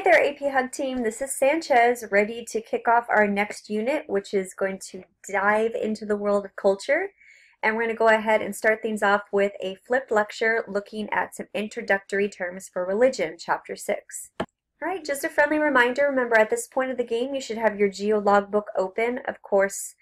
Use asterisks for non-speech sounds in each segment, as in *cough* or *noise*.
Hey there AP Hug team, this is Sanchez ready to kick off our next unit which is going to dive into the world of culture and we're going to go ahead and start things off with a flipped lecture looking at some introductory terms for religion, chapter 6. Alright, just a friendly reminder, remember at this point of the game you should have your Geo logbook open. Of course,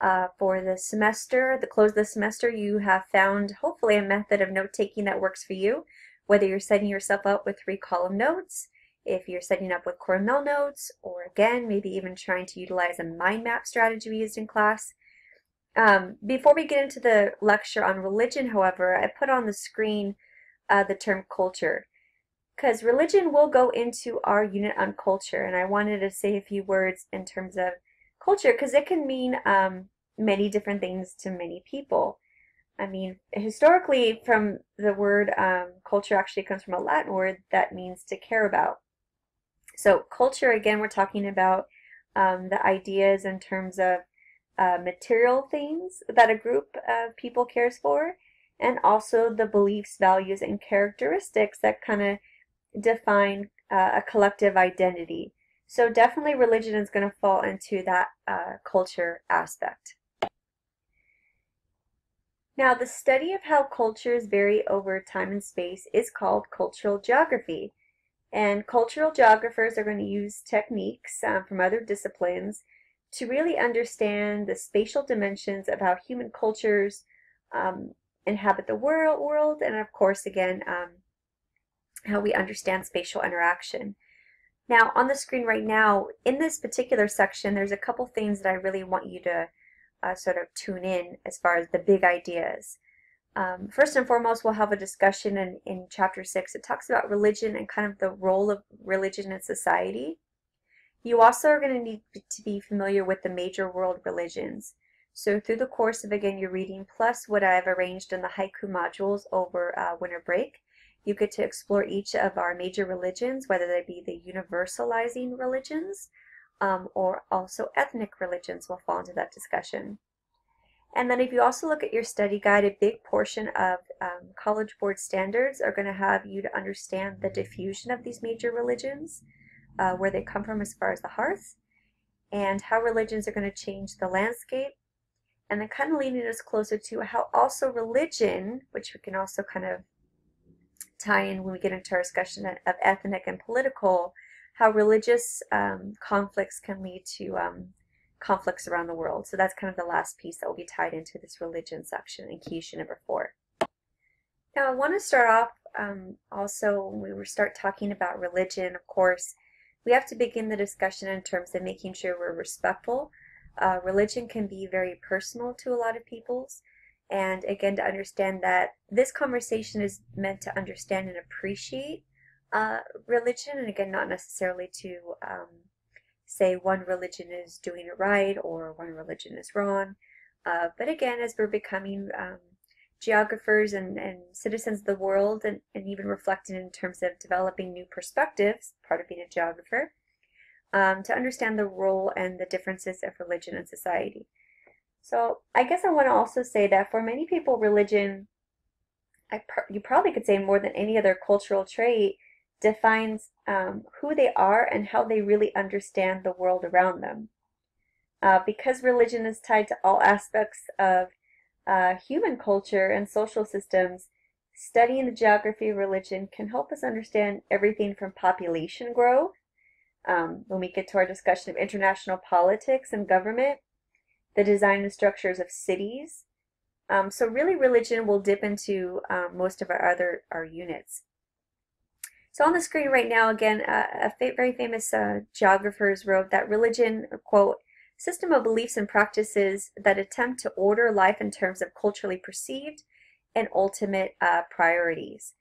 uh, for the semester, the close of the semester, you have found hopefully a method of note-taking that works for you, whether you're setting yourself up with three column notes, if you're setting up with Cornell notes, or again, maybe even trying to utilize a mind map strategy we used in class. Um, before we get into the lecture on religion, however, I put on the screen uh, the term culture because religion will go into our unit on culture and I wanted to say a few words in terms of culture because it can mean um, many different things to many people. I mean, historically, from the word um, culture actually comes from a Latin word that means to care about. So culture, again, we're talking about um, the ideas in terms of uh, material things that a group of people cares for, and also the beliefs, values, and characteristics that kind of define uh, a collective identity. So definitely religion is going to fall into that uh, culture aspect. Now, the study of how cultures vary over time and space is called cultural geography. And cultural geographers are going to use techniques um, from other disciplines to really understand the spatial dimensions of how human cultures um, inhabit the world, world, and of course, again, um, how we understand spatial interaction. Now, on the screen right now, in this particular section, there's a couple things that I really want you to uh, sort of tune in as far as the big ideas. Um, first and foremost, we'll have a discussion in, in chapter 6. It talks about religion and kind of the role of religion in society. You also are going to need to be familiar with the major world religions. So through the course of, again, your reading, plus what I've arranged in the haiku modules over uh, winter break, you get to explore each of our major religions, whether they be the universalizing religions um, or also ethnic religions will fall into that discussion. And then if you also look at your study guide, a big portion of um, College Board standards are going to have you to understand the diffusion of these major religions, uh, where they come from as far as the hearth, and how religions are going to change the landscape, and then kind of leading us closer to how also religion, which we can also kind of tie in when we get into our discussion of ethnic and political, how religious um, conflicts can lead to um, conflicts around the world. So that's kind of the last piece that will be tied into this religion section in Kyushu number four. Now I want to start off um, also when we start talking about religion, of course, we have to begin the discussion in terms of making sure we're respectful. Uh, religion can be very personal to a lot of people's. And again, to understand that this conversation is meant to understand and appreciate uh, religion, and again, not necessarily to um, say one religion is doing it right or one religion is wrong. Uh, but again, as we're becoming um, geographers and, and citizens of the world and, and even reflecting in terms of developing new perspectives, part of being a geographer, um, to understand the role and the differences of religion and society. So I guess I want to also say that for many people, religion, I you probably could say more than any other cultural trait, defines um, who they are and how they really understand the world around them. Uh, because religion is tied to all aspects of uh, human culture and social systems, studying the geography of religion can help us understand everything from population growth, um, when we get to our discussion of international politics and government, the design and structures of cities. Um, so really religion will dip into um, most of our other our units. So on the screen right now, again, uh, a very famous uh, geographers wrote that religion, quote, system of beliefs and practices that attempt to order life in terms of culturally perceived and ultimate uh, priorities.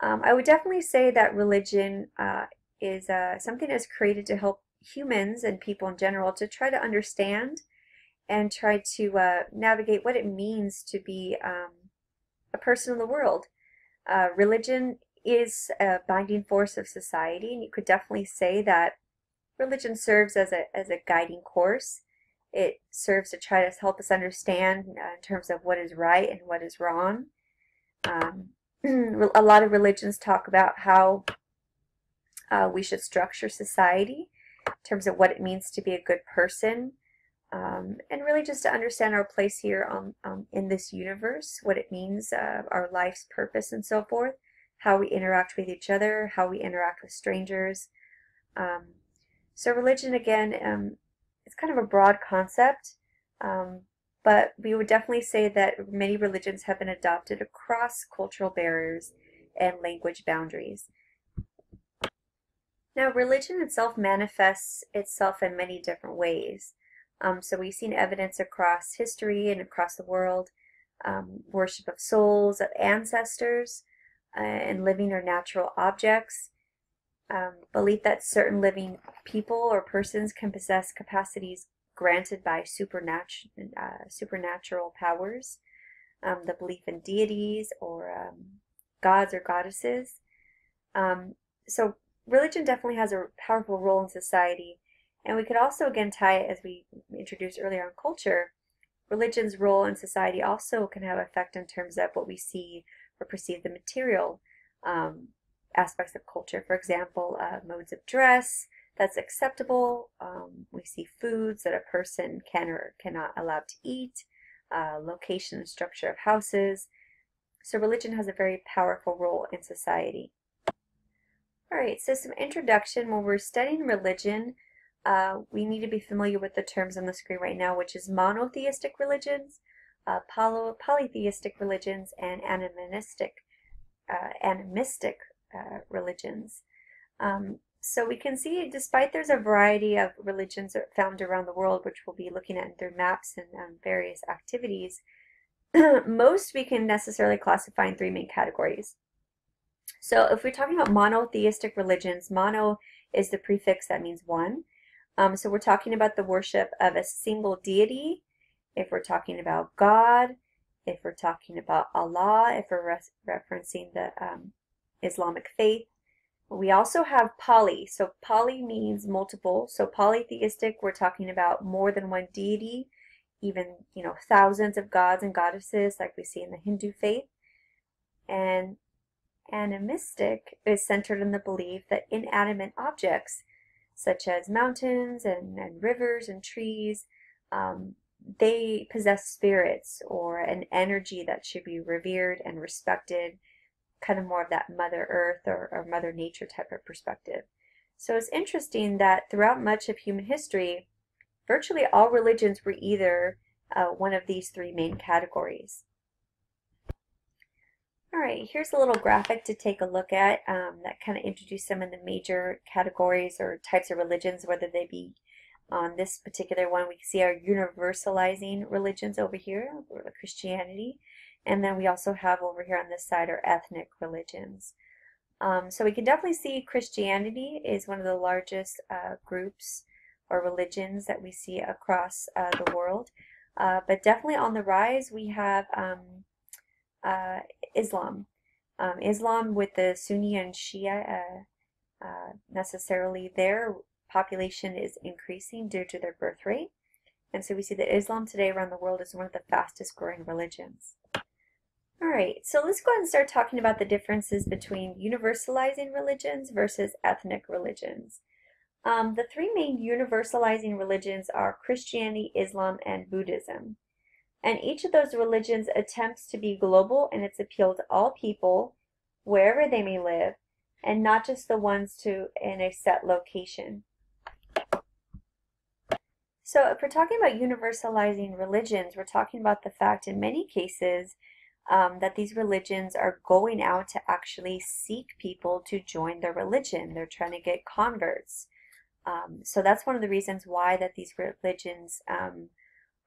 Um, I would definitely say that religion uh, is uh, something that's created to help humans and people in general to try to understand and try to uh, navigate what it means to be um, a person in the world. religion is a binding force of society, and you could definitely say that religion serves as a, as a guiding course. It serves to try to help us understand uh, in terms of what is right and what is wrong. Um, *clears throat* a lot of religions talk about how uh, we should structure society in terms of what it means to be a good person, um, and really just to understand our place here on, um, in this universe, what it means, uh, our life's purpose, and so forth, how we interact with each other, how we interact with strangers. Um, so religion, again, um, it's kind of a broad concept, um, but we would definitely say that many religions have been adopted across cultural barriers and language boundaries. Now, religion itself manifests itself in many different ways. Um, so we've seen evidence across history and across the world, um, worship of souls, of ancestors, uh, and living or natural objects, um, belief that certain living people or persons can possess capacities granted by supernatural, uh, supernatural powers, um, the belief in deities or um, gods or goddesses. Um, so religion definitely has a powerful role in society. And we could also again tie it, as we introduced earlier on culture, religion's role in society also can have effect in terms of what we see or perceive the material um, aspects of culture. For example, uh, modes of dress that's acceptable. Um, we see foods that a person can or cannot allow to eat, uh, location and structure of houses. So religion has a very powerful role in society. All right, so some introduction. When we're studying religion, uh, we need to be familiar with the terms on the screen right now, which is monotheistic religions, uh, poly polytheistic religions, and animistic, uh, animistic uh, religions. Um, so we can see, despite there's a variety of religions found around the world, which we'll be looking at through maps and um, various activities, *clears throat* most we can necessarily classify in three main categories. So if we're talking about monotheistic religions, mono is the prefix that means one. Um, so we're talking about the worship of a single deity, if we're talking about God, if we're talking about Allah, if we're re referencing the um, Islamic faith. We also have poly. So poly means multiple. So polytheistic, we're talking about more than one deity, even, you know, thousands of gods and goddesses like we see in the Hindu faith. And animistic is centered in the belief that inanimate objects such as mountains and, and rivers and trees, um, they possess spirits or an energy that should be revered and respected, kind of more of that Mother Earth or, or Mother Nature type of perspective. So it's interesting that throughout much of human history, virtually all religions were either uh, one of these three main categories. All right, here's a little graphic to take a look at um, that kind of introduces some of the major categories or types of religions, whether they be on this particular one, we see our universalizing religions over here, Christianity, and then we also have over here on this side our ethnic religions. Um, so we can definitely see Christianity is one of the largest uh, groups or religions that we see across uh, the world. Uh, but definitely on the rise, we have um, uh, Islam. Um, Islam with the Sunni and Shia uh, uh, necessarily their population is increasing due to their birth rate. And so we see that Islam today around the world is one of the fastest growing religions. All right, so let's go ahead and start talking about the differences between universalizing religions versus ethnic religions. Um, the three main universalizing religions are Christianity, Islam, and Buddhism. And each of those religions attempts to be global in its appeal to all people, wherever they may live, and not just the ones to in a set location. So if we're talking about universalizing religions, we're talking about the fact in many cases um, that these religions are going out to actually seek people to join their religion. They're trying to get converts. Um, so that's one of the reasons why that these religions um,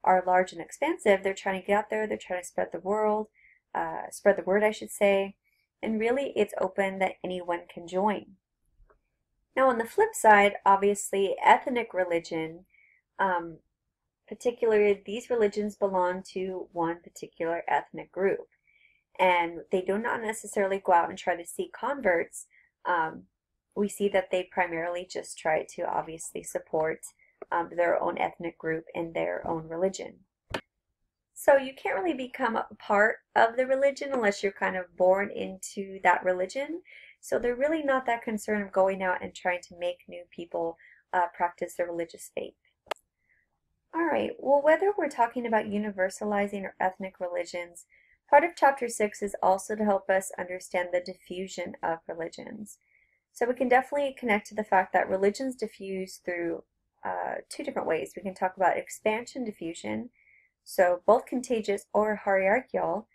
are large and expansive, they're trying to get out there, they're trying to spread the world, uh, spread the word, I should say, and really it's open that anyone can join. Now on the flip side, obviously ethnic religion, um, particularly these religions belong to one particular ethnic group. And they do not necessarily go out and try to seek converts. Um, we see that they primarily just try to obviously support um, their own ethnic group and their own religion. So you can't really become a part of the religion unless you're kind of born into that religion. So they're really not that concerned of going out and trying to make new people uh, practice their religious faith. All right, well, whether we're talking about universalizing or ethnic religions, part of Chapter 6 is also to help us understand the diffusion of religions. So we can definitely connect to the fact that religions diffuse through uh, two different ways. We can talk about expansion diffusion, so both contagious or hierarchical,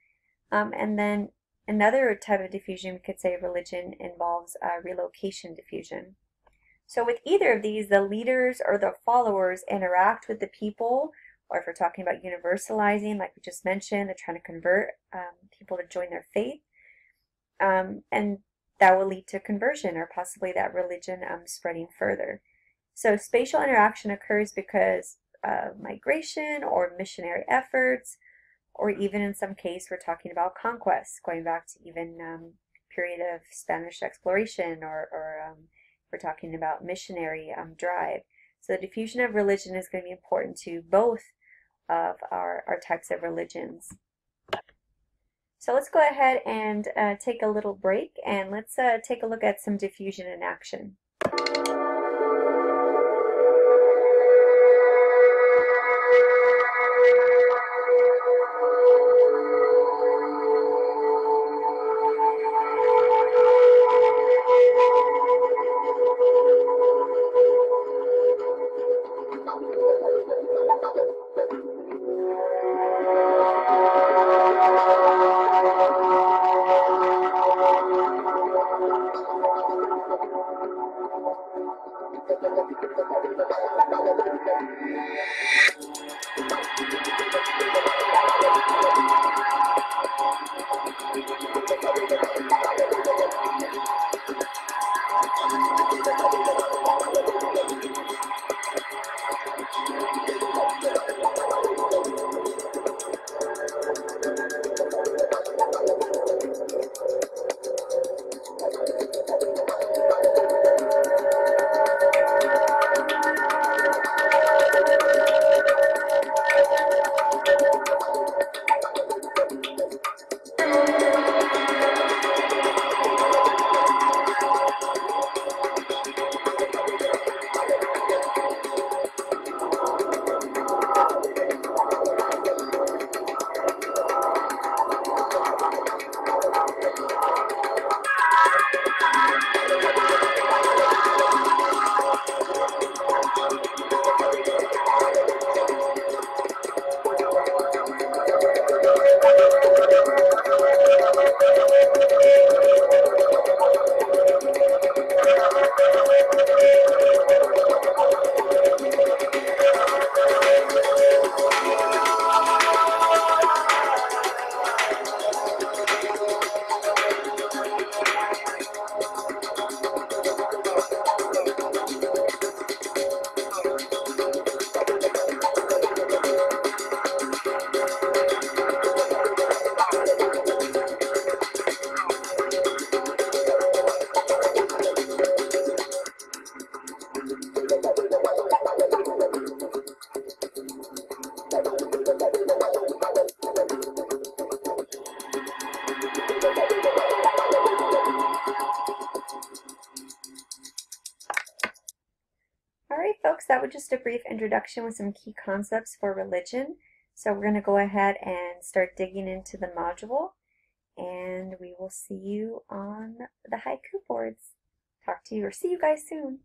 um, and then another type of diffusion, we could say religion involves uh, relocation diffusion. So with either of these, the leaders or the followers interact with the people, or if we're talking about universalizing, like we just mentioned, they're trying to convert um, people to join their faith. Um, and that will lead to conversion or possibly that religion um, spreading further. So spatial interaction occurs because of migration or missionary efforts, or even in some case we're talking about conquest, going back to even um, period of Spanish exploration, or, or um, we're talking about missionary um, drive. So the diffusion of religion is going to be important to both of our, our types of religions. So let's go ahead and uh, take a little break and let's uh, take a look at some diffusion in action. That was just a brief introduction with some key concepts for religion. So we're going to go ahead and start digging into the module and we will see you on the haiku boards. Talk to you or see you guys soon.